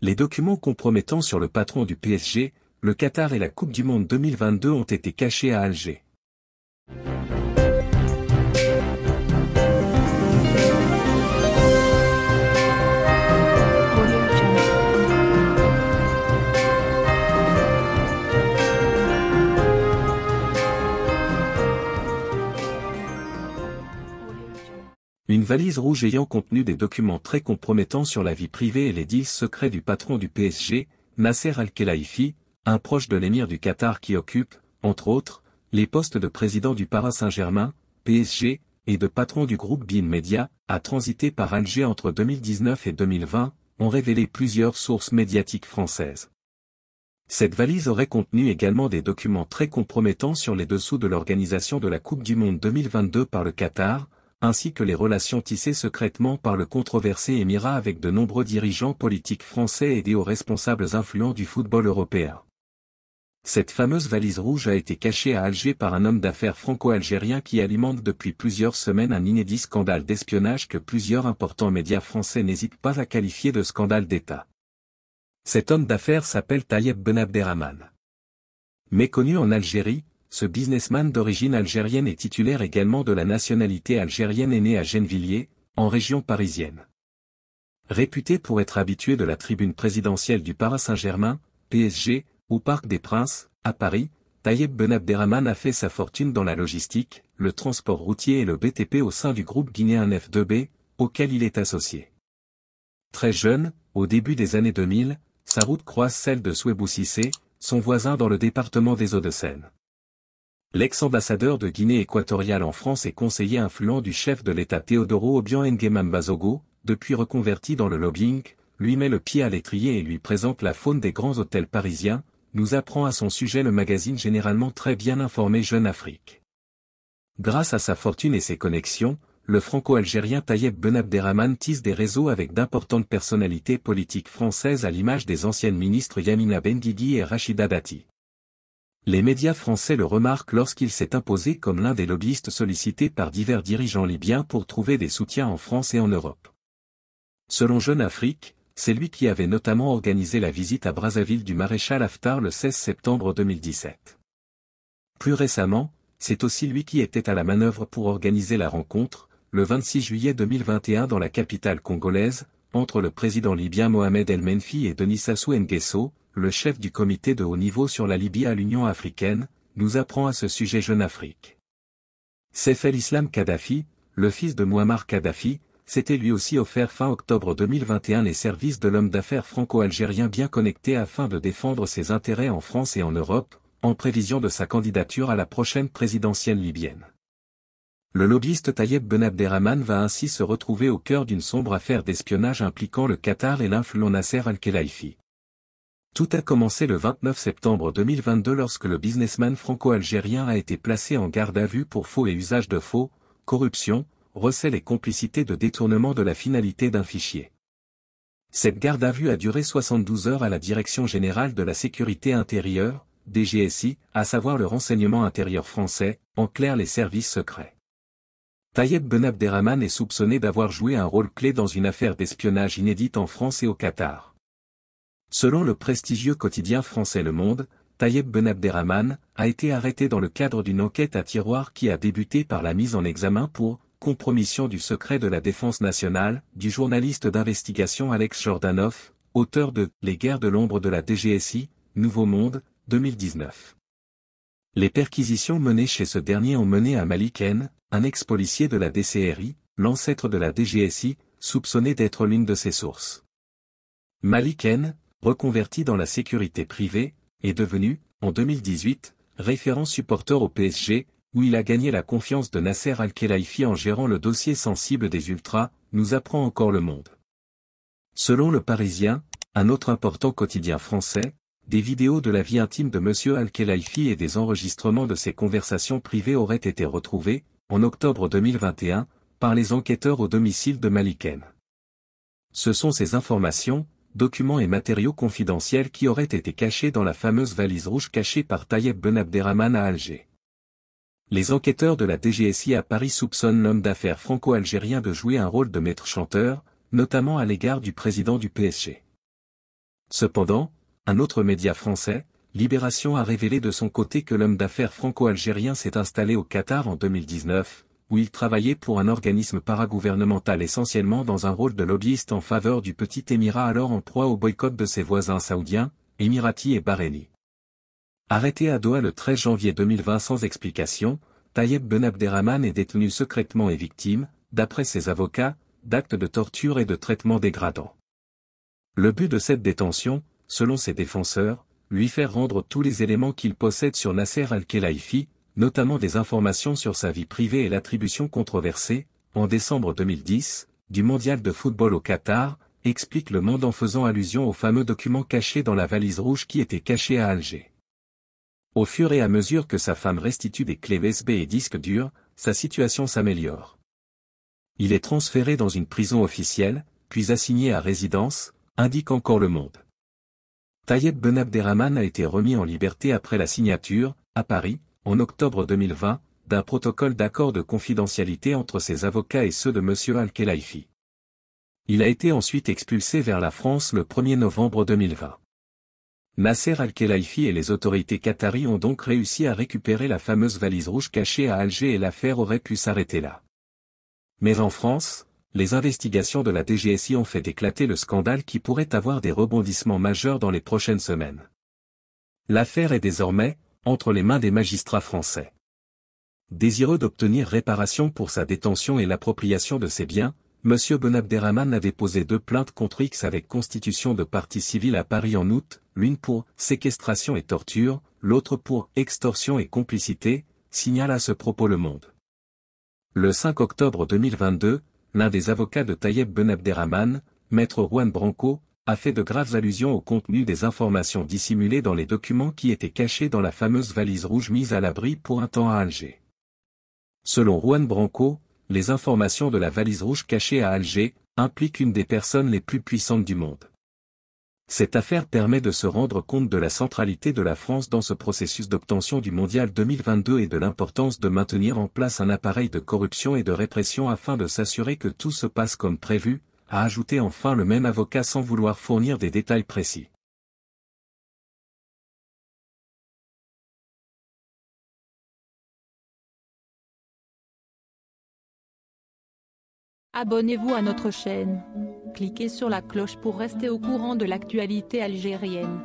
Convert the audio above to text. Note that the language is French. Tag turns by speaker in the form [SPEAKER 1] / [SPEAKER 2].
[SPEAKER 1] Les documents compromettants sur le patron du PSG, le Qatar et la Coupe du Monde 2022 ont été cachés à Alger. Valise rouge ayant contenu des documents très compromettants sur la vie privée et les deals secrets du patron du PSG, Nasser Al-Khelaifi, un proche de l'émir du Qatar qui occupe, entre autres, les postes de président du Paris Saint-Germain, PSG, et de patron du groupe BIN Media, a transité par Alger entre 2019 et 2020, ont révélé plusieurs sources médiatiques françaises. Cette valise aurait contenu également des documents très compromettants sur les dessous de l'organisation de la Coupe du Monde 2022 par le Qatar, ainsi que les relations tissées secrètement par le controversé émirat avec de nombreux dirigeants politiques français des hauts responsables influents du football européen. Cette fameuse valise rouge a été cachée à Alger par un homme d'affaires franco-algérien qui alimente depuis plusieurs semaines un inédit scandale d'espionnage que plusieurs importants médias français n'hésitent pas à qualifier de scandale d'État. Cet homme d'affaires s'appelle Tayeb Ben Abderrahman. Méconnu en Algérie, ce businessman d'origine algérienne est titulaire également de la nationalité algérienne et né à Gennevilliers, en région parisienne. Réputé pour être habitué de la tribune présidentielle du Paris Saint-Germain, PSG, au Parc des Princes, à Paris, Tayeb Ben Abderrahman a fait sa fortune dans la logistique, le transport routier et le BTP au sein du groupe guinéen F2B, auquel il est associé. Très jeune, au début des années 2000, sa route croise celle de Souebou son voisin dans le département des Hauts-de-Seine. L'ex-ambassadeur de Guinée équatoriale en France et conseiller influent du chef de l'État Théodoro Obiang Nguema Bazogo, depuis reconverti dans le lobbying, lui met le pied à l'étrier et lui présente la faune des grands hôtels parisiens, nous apprend à son sujet le magazine généralement très bien informé Jeune Afrique. Grâce à sa fortune et ses connexions, le franco-algérien Tayeb Ben Abderrahman tisse des réseaux avec d'importantes personnalités politiques françaises à l'image des anciennes ministres Yamina Benguigui et Rachida Dati. Les médias français le remarquent lorsqu'il s'est imposé comme l'un des lobbyistes sollicités par divers dirigeants libyens pour trouver des soutiens en France et en Europe. Selon Jeune Afrique, c'est lui qui avait notamment organisé la visite à Brazzaville du maréchal Haftar le 16 septembre 2017. Plus récemment, c'est aussi lui qui était à la manœuvre pour organiser la rencontre, le 26 juillet 2021 dans la capitale congolaise, entre le président libyen Mohamed El Menfi et Denis Sassou Nguesso, le chef du comité de haut niveau sur la Libye à l'Union africaine, nous apprend à ce sujet Jeune Afrique. Saif el-Islam Kadhafi, le fils de Muammar Kadhafi, s'était lui aussi offert fin octobre 2021 les services de l'homme d'affaires franco-algérien bien connecté afin de défendre ses intérêts en France et en Europe, en prévision de sa candidature à la prochaine présidentielle libyenne. Le lobbyiste Tayeb Ben Abderrahman va ainsi se retrouver au cœur d'une sombre affaire d'espionnage impliquant le Qatar et l'influent Nasser al-Khelaifi. Tout a commencé le 29 septembre 2022 lorsque le businessman franco-algérien a été placé en garde à vue pour faux et usage de faux, corruption, recel et complicité de détournement de la finalité d'un fichier. Cette garde à vue a duré 72 heures à la Direction générale de la sécurité intérieure, DGSI, à savoir le renseignement intérieur français, en clair les services secrets. Tayeb Ben Abderrahman est soupçonné d'avoir joué un rôle clé dans une affaire d'espionnage inédite en France et au Qatar. Selon le prestigieux quotidien français Le Monde, Tayeb Ben Abderrahman a été arrêté dans le cadre d'une enquête à tiroir qui a débuté par la mise en examen pour compromission du secret de la défense nationale du journaliste d'investigation Alex Jordanov, auteur de Les guerres de l'ombre de la DGSI, Nouveau Monde, 2019. Les perquisitions menées chez ce dernier ont mené à Malik N, un ex-policier de la DCRI, l'ancêtre de la DGSI, soupçonné d'être l'une de ses sources. Malik N, reconverti dans la sécurité privée, est devenu, en 2018, référent supporter au PSG, où il a gagné la confiance de Nasser Al-Khelaifi en gérant le dossier sensible des Ultras, nous apprend encore le monde. Selon le Parisien, un autre important quotidien français, des vidéos de la vie intime de M. Al-Khelaifi et des enregistrements de ses conversations privées auraient été retrouvés, en octobre 2021, par les enquêteurs au domicile de Maliken. Ce sont ces informations, documents et matériaux confidentiels qui auraient été cachés dans la fameuse valise rouge cachée par Tayeb Ben Abderrahman à Alger. Les enquêteurs de la DGSI à Paris soupçonnent l'homme d'affaires franco-algérien de jouer un rôle de maître chanteur, notamment à l'égard du président du PSG. Cependant, un autre média français, Libération a révélé de son côté que l'homme d'affaires franco-algérien s'est installé au Qatar en 2019, où il travaillait pour un organisme paragouvernemental essentiellement dans un rôle de lobbyiste en faveur du petit émirat alors en proie au boycott de ses voisins saoudiens, émiratis et bahreïnis. Arrêté à Doha le 13 janvier 2020 sans explication, Tayeb Ben Abderrahman est détenu secrètement et victime, d'après ses avocats, d'actes de torture et de traitements dégradants. Le but de cette détention, selon ses défenseurs, lui faire rendre tous les éléments qu'il possède sur Nasser al-Khelaifi, notamment des informations sur sa vie privée et l'attribution controversée, en décembre 2010, du mondial de football au Qatar, explique le monde en faisant allusion au fameux document caché dans la valise rouge qui était caché à Alger. Au fur et à mesure que sa femme restitue des clés USB et disques durs, sa situation s'améliore. Il est transféré dans une prison officielle, puis assigné à résidence, indique encore le monde. Tayeb Ben Abderrahman a été remis en liberté après la signature, à Paris, en octobre 2020, d'un protocole d'accord de confidentialité entre ses avocats et ceux de M. Al-Khelaifi. Il a été ensuite expulsé vers la France le 1er novembre 2020. Nasser Al-Khelaifi et les autorités qataries ont donc réussi à récupérer la fameuse valise rouge cachée à Alger et l'affaire aurait pu s'arrêter là. Mais en France, les investigations de la DGSI ont fait éclater le scandale qui pourrait avoir des rebondissements majeurs dans les prochaines semaines. L'affaire est désormais, entre les mains des magistrats français. Désireux d'obtenir réparation pour sa détention et l'appropriation de ses biens, M. Benabderrahman avait posé deux plaintes contre X avec constitution de partie civile à Paris en août, l'une pour séquestration et torture, l'autre pour extorsion et complicité, signale à ce propos Le Monde. Le 5 octobre 2022, l'un des avocats de Tayeb Ben Abderrahman, maître Juan Branco, a fait de graves allusions au contenu des informations dissimulées dans les documents qui étaient cachés dans la fameuse valise rouge mise à l'abri pour un temps à Alger. Selon Juan Branco, les informations de la valise rouge cachée à Alger impliquent une des personnes les plus puissantes du monde. Cette affaire permet de se rendre compte de la centralité de la France dans ce processus d'obtention du Mondial 2022 et de l'importance de maintenir en place un appareil de corruption et de répression afin de s'assurer que tout se passe comme prévu, a ajouté enfin le même avocat sans vouloir fournir des détails précis.
[SPEAKER 2] Abonnez-vous à notre chaîne. Cliquez sur la cloche pour rester au courant de l'actualité algérienne.